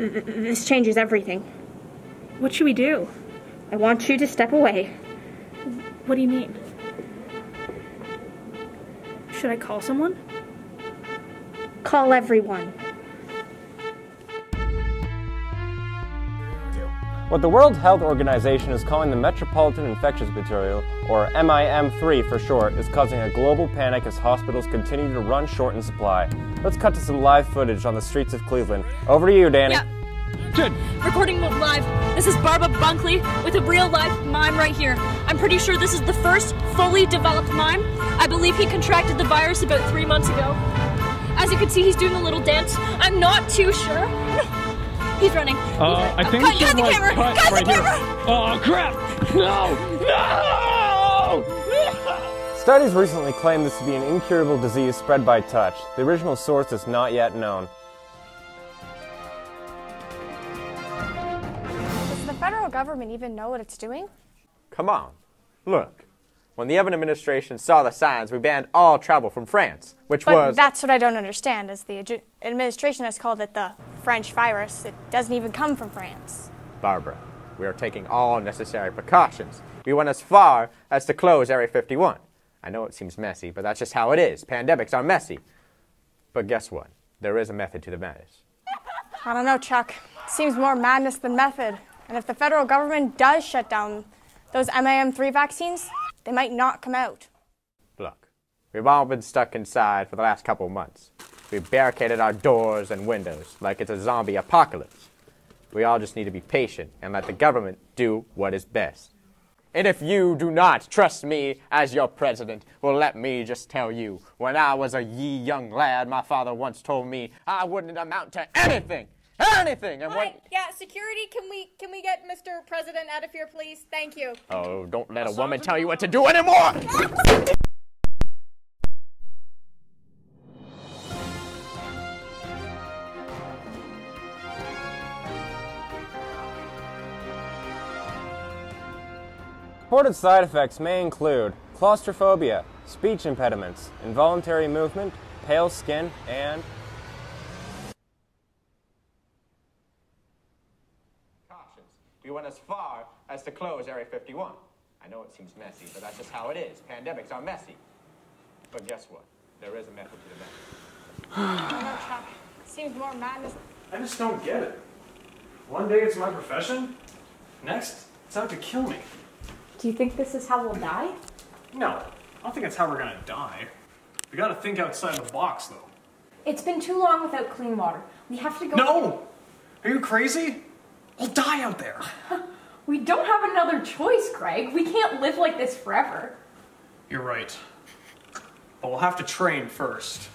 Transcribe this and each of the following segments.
This changes everything. What should we do? I want you to step away. What do you mean? Should I call someone? Call everyone. What the World Health Organization is calling the Metropolitan Infectious Material, or MIM3 for short, is causing a global panic as hospitals continue to run short in supply. Let's cut to some live footage on the streets of Cleveland. Over to you, Danny. Yeah. Good. Recording live. This is Barbara Bunkley with a real life mime right here. I'm pretty sure this is the first fully developed mime. I believe he contracted the virus about three months ago. As you can see, he's doing a little dance. I'm not too sure. He's running. Uh, I think cut, we cut the camera! cut Cut right the here. camera! Oh crap! No! No! Studies recently claimed this to be an incurable disease spread by touch. The original source is not yet known. Does the federal government even know what it's doing? Come on. Look. When the Evan administration saw the signs, we banned all travel from France, which But was. that's what I don't understand. Is the adu- administration has called it the French virus? It doesn't even come from France. Barbara, we are taking all necessary precautions. We went as far as to close Area 51. I know it seems messy, but that's just how it is. Pandemics are messy. But guess what? There is a method to the madness. I don't know, Chuck. It Seems more madness than method. And if the federal government does shut down those MAM3 vaccines, they might not come out. Look, we've all been stuck inside for the last couple months. We've barricaded our doors and windows like it's a zombie apocalypse. We all just need to be patient and let the government do what is best. And if you do not trust me as your president, well, let me just tell you, when I was a ye young lad, my father once told me I wouldn't amount to anything. Anything! And when. Yeah, security, can we can we get Mr. President out of here, please? Thank you. Oh, don't let a woman tell you what to do anymore! Reported side effects may include claustrophobia, speech impediments, involuntary movement, pale skin, and Cautions. We went as far as to close Area 51. I know it seems messy, but that's just how it is. Pandemics are messy. But guess what? There is a method to the madness. I Chuck. Seems more madness. I just don't get it. One day it's my profession, next it's out to kill me. Do you think this is how we'll die? No, I don't think that's how we're gonna die. We gotta think outside the box, though. It's been too long without clean water. We have to go. No! Are you crazy? I'll die out there. We don't have another choice, Greg. We can't live like this forever. You're right. But we'll have to train first.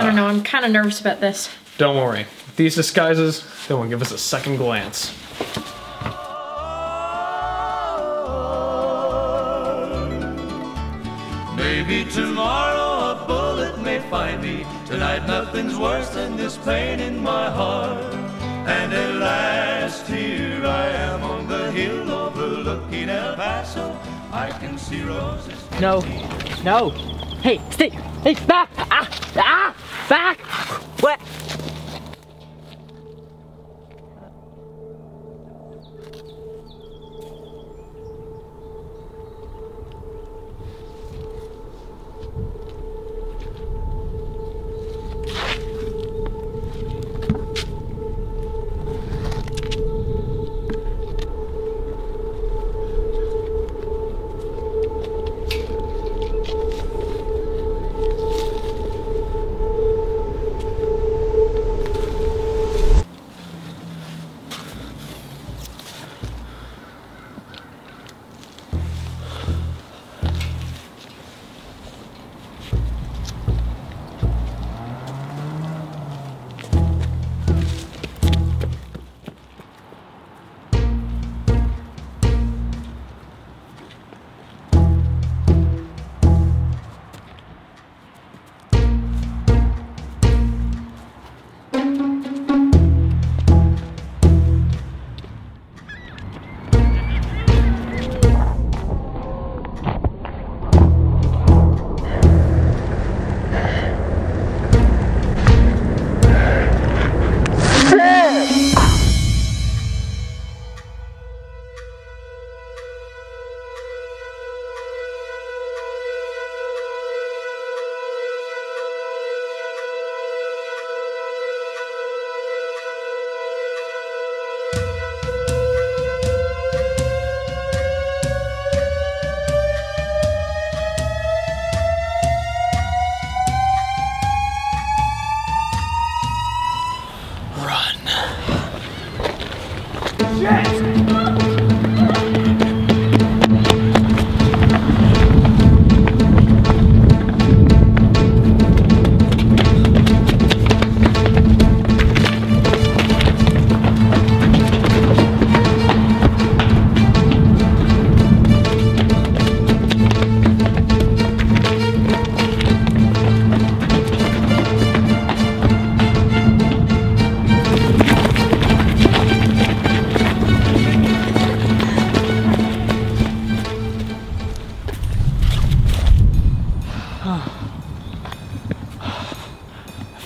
I don't know, I'm kind of nervous about this. Don't worry. These disguises, they won't give us a second glance. Maybe tomorrow a bullet may find me. Tonight nothing's worse than this pain in my heart. And at last here I am on the hill overlooking El Paso. I can see Rosa's. No. No. Hey, stay. Hey, back. Ah, ah, back.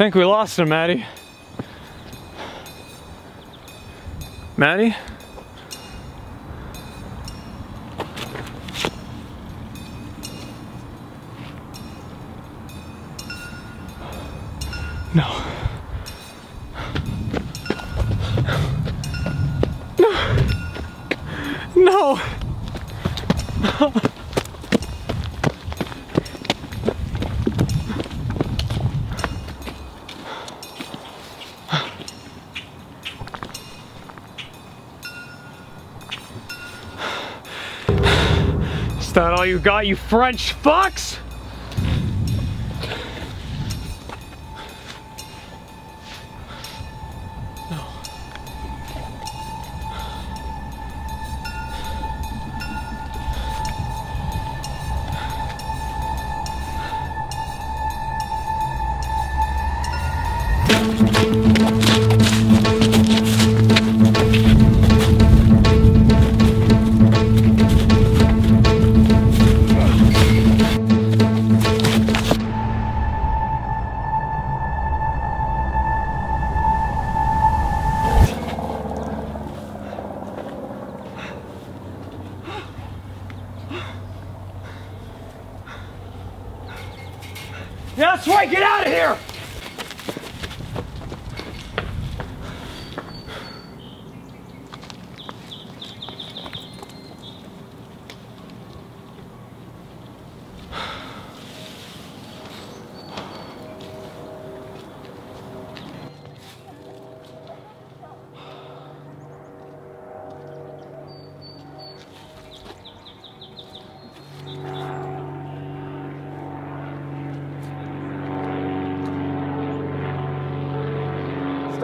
Think we lost him, Maddie. Maddie? No. No. That all you got, you French fucks?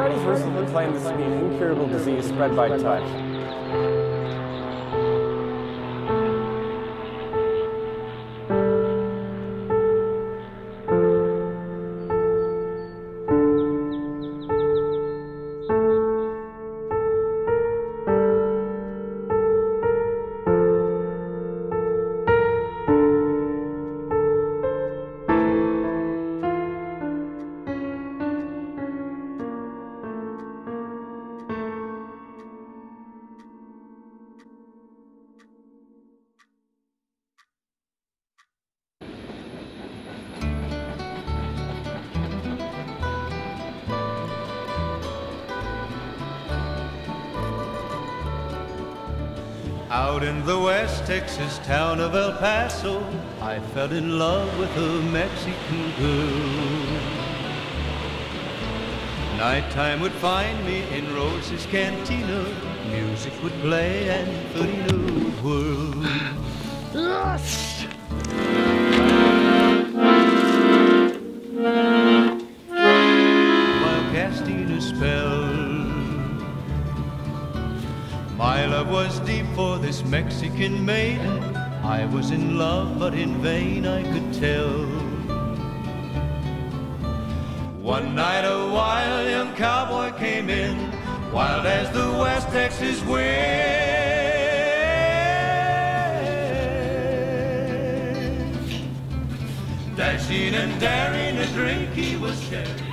Studies recently claimed this to be an incurable disease spread by touch. Out in the West Texas town of El Paso, I fell in love with a Mexican girl. Nighttime would find me in Rosa's Cantina. Music would play and Felina whirl. My love was deep for this Mexican maiden. I was in love, but in vain I could tell. One night a wild young cowboy came in, wild as the West Texas wind. Dashing and daring, a drink he was sharing.